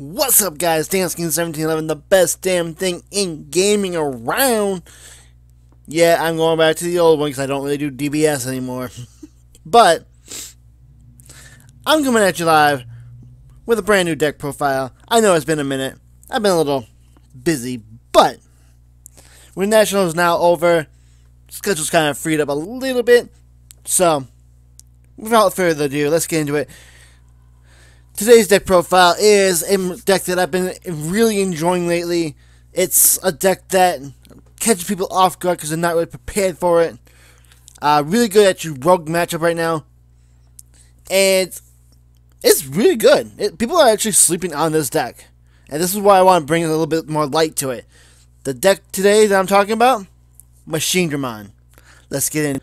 What's up, guys? DanceKing1711, the best damn thing in gaming around. Yeah, I'm going back to the old one because I don't really do DBS anymore. but, I'm coming at you live with a brand new deck profile. I know it's been a minute. I've been a little busy, but with Nationals is now over, schedule's kind of freed up a little bit. So, without further ado, let's get into it. Today's deck profile is a deck that I've been really enjoying lately. It's a deck that catches people off guard because they're not really prepared for it. Uh, really good at your rogue matchup right now. And it's really good. It, people are actually sleeping on this deck. And this is why I want to bring a little bit more light to it. The deck today that I'm talking about, Machine Machinedramon. Let's get in.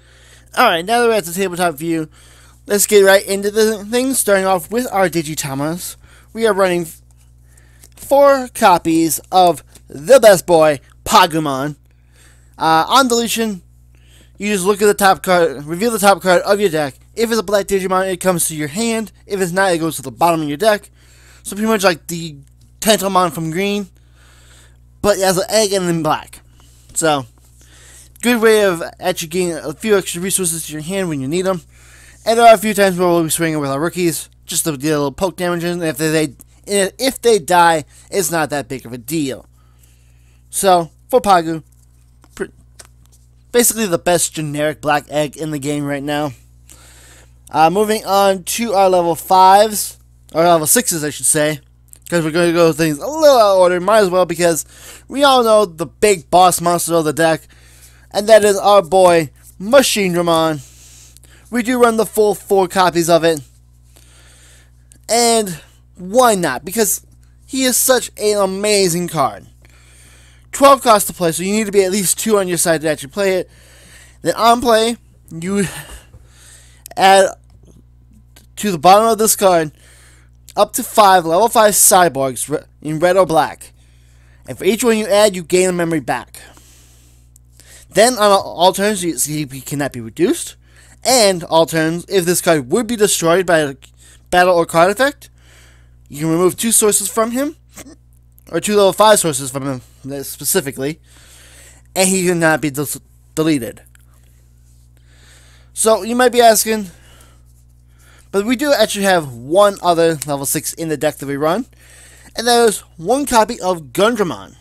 Alright, now that we're at the tabletop view, Let's get right into the things, starting off with our Digitamas. We are running four copies of the best boy, Pagumon. Uh, on deletion, you just look at the top card, reveal the top card of your deck. If it's a black Digimon, it comes to your hand. If it's not, it goes to the bottom of your deck. So pretty much like the Tentomon from green, but as an egg and then black. So, good way of actually getting a few extra resources to your hand when you need them. And there are a few times where we'll be swinging with our rookies, just to get a little poke damage, and if they if they die, it's not that big of a deal. So for Pagu, basically the best generic black egg in the game right now. Uh, moving on to our level fives or level sixes, I should say, because we're going to go things a little out of order. Might as well because we all know the big boss monster of the deck, and that is our boy Machinedramon we do run the full four copies of it. And why not? Because he is such an amazing card. 12 costs to play, so you need to be at least 2 on your side to actually play it. Then on play, you add to the bottom of this card up to 5 level 5 cyborgs in red or black. And for each one you add, you gain a memory back. Then on all turns, you see he cannot be reduced. And all turns, if this card would be destroyed by a battle or card effect, you can remove two sources from him, or two level 5 sources from him specifically, and he cannot be del deleted. So you might be asking, but we do actually have one other level 6 in the deck that we run, and that is one copy of Gundramon.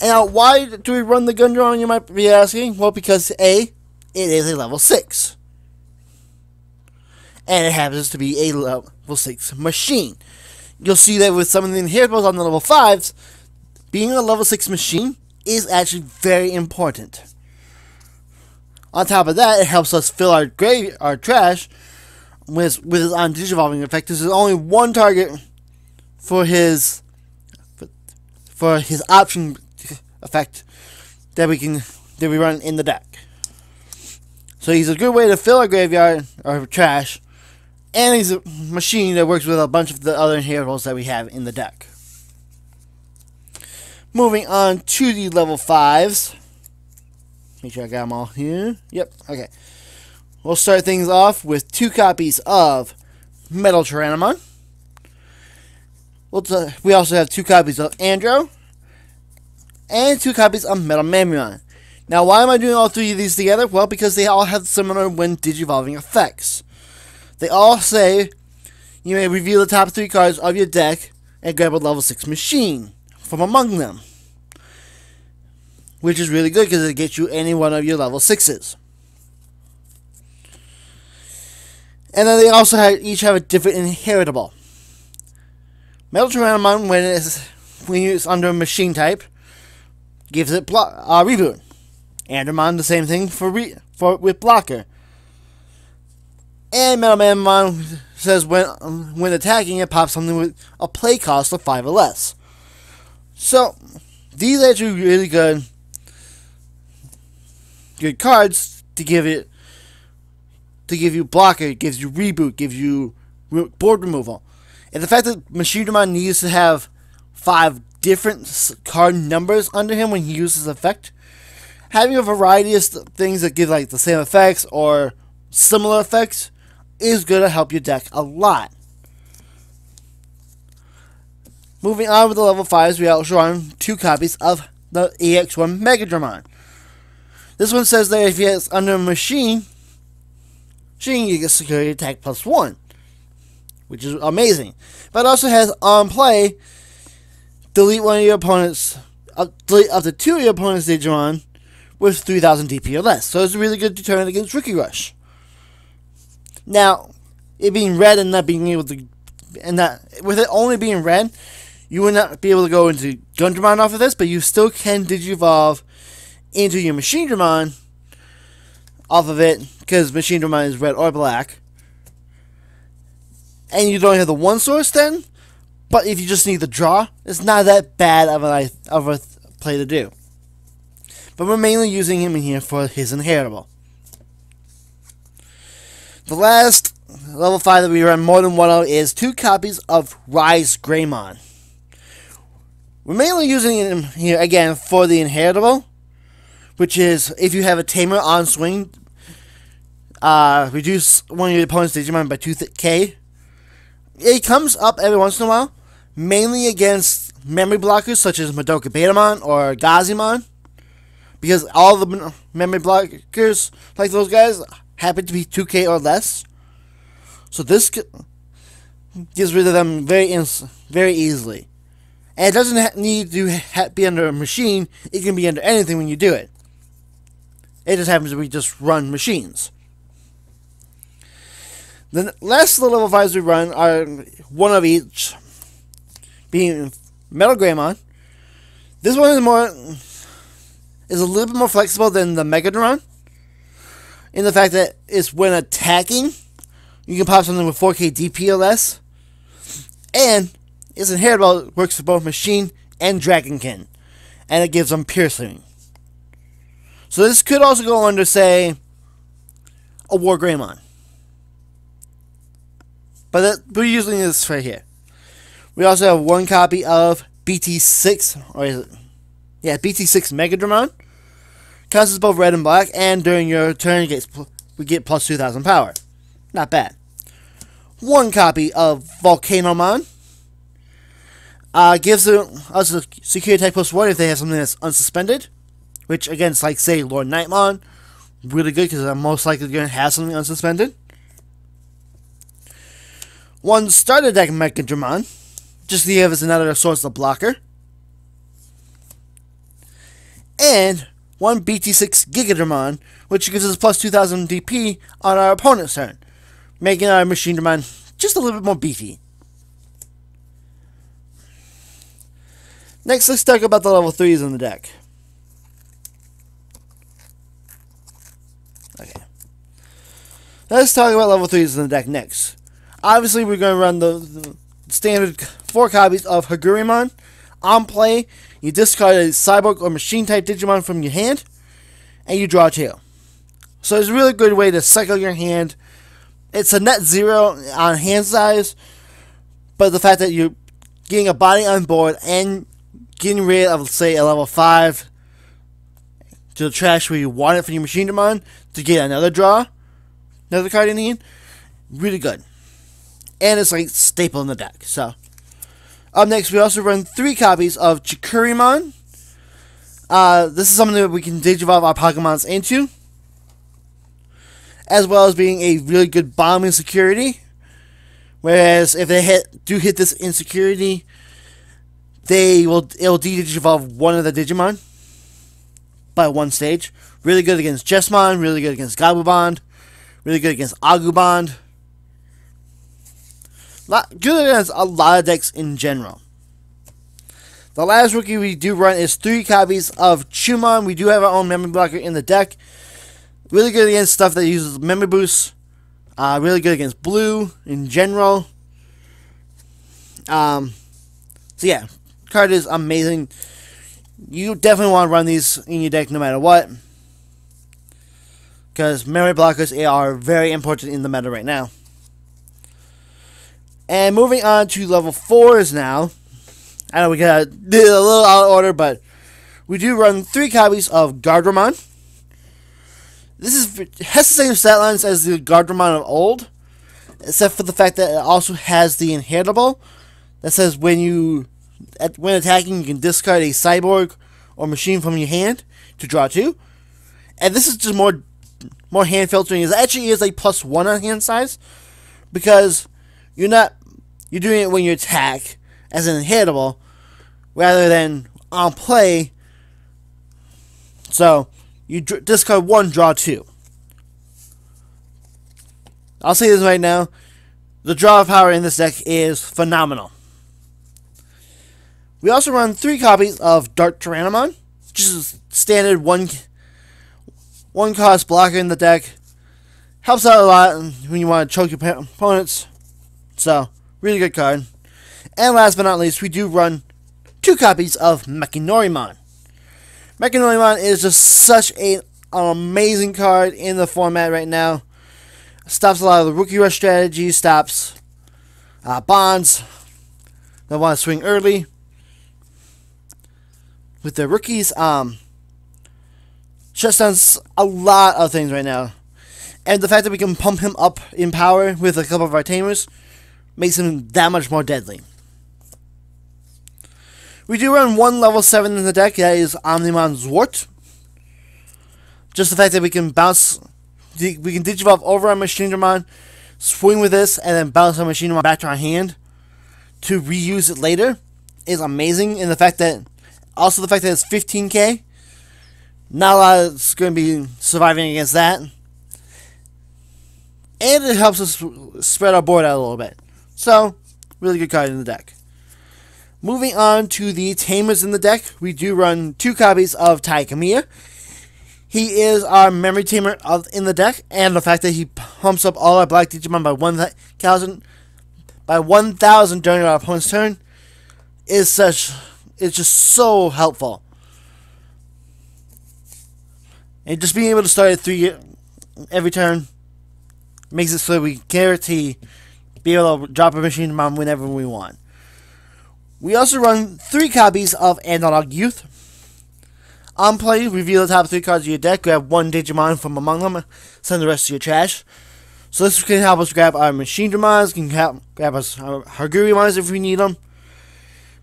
Now, why do we run the Gundramon, you might be asking? Well, because A, it is a level 6. And it happens to be a level 6 machine. You'll see that with some of the inheritables on the level 5s, being a level 6 machine is actually very important. On top of that, it helps us fill our grave, our trash with with his on digivolving effect. There's only one target for his for his option effect that we can that we run in the deck. So he's a good way to fill our graveyard or trash. And he's a machine that works with a bunch of the other inheritables that we have in the deck. Moving on to the level 5s. Make sure I got them all here. Yep, okay. We'll start things off with two copies of Metal Tyrannomon. We'll we also have two copies of Andro. And two copies of Metal Mamemon. Now, why am I doing all three of these together? Well, because they all have similar when digivolving effects. They all say you may reveal the top three cards of your deck and grab a level 6 machine from among them. Which is really good because it gets you any one of your level 6s. And then they also have, each have a different inheritable. Metal Tyrannomon, when it's, when it's under a machine type, gives it uh, reboot. Andromon, the same thing for re- for with blocker. And Metal Mamemon says when um, when attacking, it pops something with a play cost of five or less. So these are actually really good good cards to give it to give you blocker, gives you reboot, gives you board removal. And the fact that Machine Machinedramon needs to have five different card numbers under him when he uses effect having a variety of things that give like the same effects or similar effects is going to help your deck a lot. Moving on with the level 5s, we also run two copies of the EX1 Megadramon. This one says that if it's under a machine, machine you get security attack plus 1, which is amazing. But it also has on play, delete one of your opponent's, uh, delete up to two of your opponent's Digimon with 3000 DP or less. So it's a really good deterrent against Rookie Rush. Now, it being red and not being able to, and that with it only being red, you would not be able to go into Gundramon off of this, but you still can Digivolve into your Machinedramon off of it, because Machinedramon is red or black. And you don't have the one source then, but if you just need the draw, it's not that bad of a, of a play to do. But we're mainly using him in here for his inheritable. The last level 5 that we run more than one of is two copies of Rise Greymon. We're mainly using him here again for the inheritable, which is if you have a tamer on swing, uh, reduce one of your opponent's Digimon by 2k. It comes up every once in a while, mainly against memory blockers such as ModokiBetamon or Gazimon, because all the memory blockers, like those guys, happen to be 2k or less. So this gets rid of them very, very easily. And it doesn't need to be under a machine. It can be under anything when you do it. It just happens to be just run machines. The last level 5s we run are one of each, being Metal Greymon. This one is more is a little bit more flexible than the Megadron, in the fact that it's when attacking, you can pop something with 4K DP or less, and is inheritable works for both Machine and Dragonkin, and it gives them piercing. So this could also go under, say, a War Greymon. But that, we're using this right here. We also have one copy of BT6, or is it? Yeah, BT6 Megadramon. Consists both red and black, and during your turn, you get, we get plus 2,000 power. Not bad. One copy of Volcanomon. Uh, gives us a security attack plus one if they have something that's unsuspended. Which, again, it's like, say, Lord Knightmon. Really good because I'm most likely going to have something unsuspended. One starter deck Megadramon. Just to give us another source of blocker. And one BT6 Gigadramon, which gives us plus 2000 DP on our opponent's turn, making our Machinedramon just a little bit more beefy. Next, let's talk about the level 3s in the deck. Okay. Let's talk about level 3s in the deck next. Obviously, we're going to run the, the standard 4 copies of Hagurumon. On play, you discard a cyborg or machine type Digimon from your hand, and you draw two. So it's a really good way to cycle your hand. It's a net zero on hand size, but the fact that you're getting a body on board and getting rid of, say, a level 5 to the trash where you want it for your Machinedramon to get another draw, another card in the hand, really good. And it's like staple in the deck. So, up next, we also run three copies of Chikurimon. Uh, this is something that we can digivolve our Pagumons into, as well as being a really good bombing security. Whereas if they hit do hit this insecurity, they will it'll digivolve one of the Digimon by one stage. Really good against Jesmon, really good against Gabubond, really good against Agubond. Good against a lot of decks in general. The last rookie we do run is three copies of Chumon. We do have our own memory blocker in the deck. Really good against stuff that uses memory boost. Uh, really good against blue in general. Um, so yeah, card is amazing. You definitely want to run these in your deck no matter what. Because memory blockers are very important in the meta right now. And moving on to level 4s now. I know we got a little out of order, but we do run three copies of Guardromon. This is has the same stat lines as the Guardromon of old, except for the fact that it also has the inheritable that says when you at, when attacking, you can discard a cyborg or machine from your hand to draw two. And this is just more more hand filtering. It actually is a plus one on hand size because you're not you're doing it when you attack as an inhitable rather than on play. So you discard one, draw two. I'll say this right now. The draw power in this deck is phenomenal. We also run three copies of Dark Tyrannomon, which is standard one one cost blocker in the deck. Helps out a lot when you want to choke your opponents. So, really good card. And last but not least, we do run two copies of Mekanorimon. Mekanorimon is just such a, an amazing card in the format right now. Stops a lot of the rookie rush strategy, stops uh, bonds that want to swing early. With the rookies, um, shuts down a lot of things right now. And the fact that we can pump him up in power with a couple of our tamers makes him that much more deadly. We do run one level 7 in the deck, that is Omnimon Zwart. Just the fact that we can bounce, we can Digivolve over our Machinedramon, swing with this, and then bounce our Machinedramon back to our hand to reuse it later is amazing. And the fact that, also the fact that it's 15k, not a lot is going to be surviving against that. And it helps us spread our board out a little bit. So, really good card in the deck. Moving on to the Tamers in the deck, we do run two copies of Tai Kamiya. He is our memory tamer of, in the deck, and the fact that he pumps up all our black Digimon by 1,000 by 1,000 during our opponent's turn is such, it's just so helpful. And just being able to start at three every turn makes it so we guarantee be able to drop a Machinedramon whenever we want. We also run three copies of Analog Youth. On play, reveal the top three cards of your deck, grab one Digimon from among them, send the rest to your trash. So this can help us grab our Machinedramons, can help grab us our Hagurumons if we need them.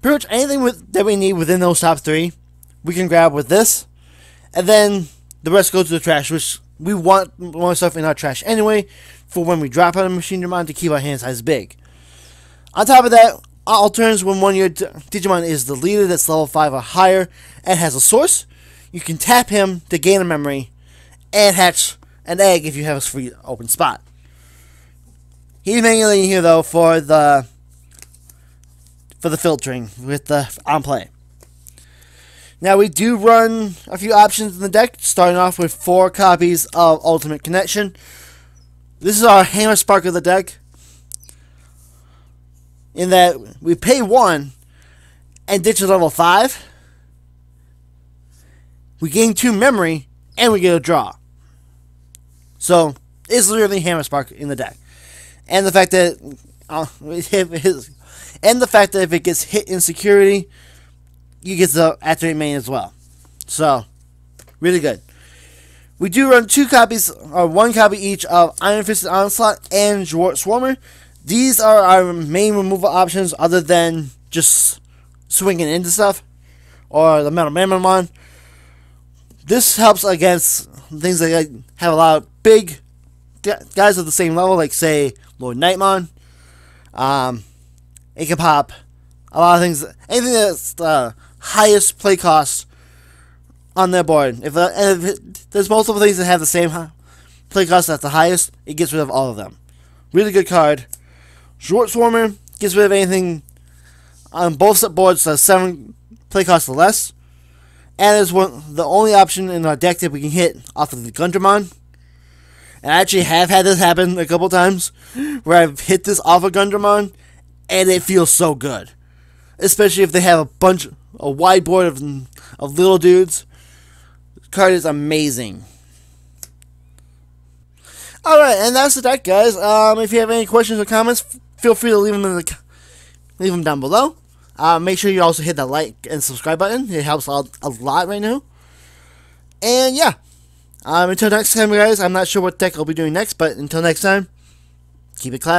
Pretty much anything with, that we need within those top three, we can grab with this. And then the rest goes to the trash, which we want more stuff in our trash anyway, for when we drop out a Machinedramon to keep our hand size big. On top of that, alternates when one of your Digimon is the leader that's level 5 or higher and has a source, you can tap him to gain a memory and hatch an egg if you have a free open spot. He's mainly here though for the for the filtering with the on play. Now we do run a few options in the deck, starting off with four copies of Ultimate Connection. This is our Hammer Spark of the deck. In that we pay one and ditch a level five. We gain two memory and we get a draw. So it's literally Hammer Spark in the deck. And the fact that uh, and the fact that if it gets hit in security, you get the activate main as well. So, really good. We do run two copies, or one copy each of Iron Fisted Onslaught and Swarmer. These are our main removal options other than just swinging into stuff. Or the Metal Mamemon. This helps against things that have a lot of big guys at the same level, like say Lord Knightmon. Um, it can pop a lot of things. Anything that's uh, highest play cost on their board. If, uh, if there's multiple things that have the same play cost that's the highest, it gets rid of all of them. Really good card. Short Swarmer gets rid of anything on both boards that's seven play cost or less. And is one the only option in our deck that we can hit off of the Gundramon. And I actually have had this happen a couple times where I've hit this off of Gundramon and it feels so good. Especially if they have a bunch a whiteboard of, of little dudes. The card is amazing. Alright, and that's the deck, guys. Um, if you have any questions or comments, feel free to leave them in the leave them down below. Uh, make sure you also hit that like and subscribe button. It helps out a lot right now. And yeah, um, until next time, guys. I'm not sure what deck I'll be doing next, but until next time, keep it classy.